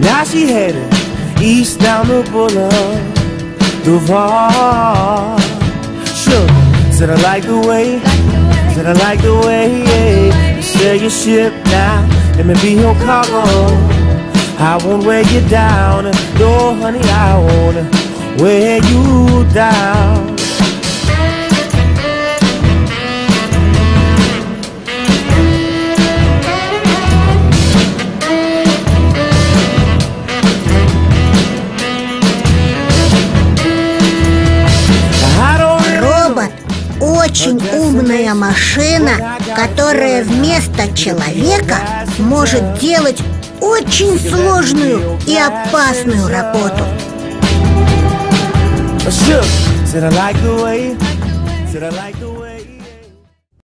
Now she headed east down the boulevard Duval. Said I like the way Said I like the way yeah. You sail your ship now Let me be your cargo. I won't wear you down No, honey, I won't wear you down очень умная машина, которая вместо человека может делать очень сложную и опасную работу.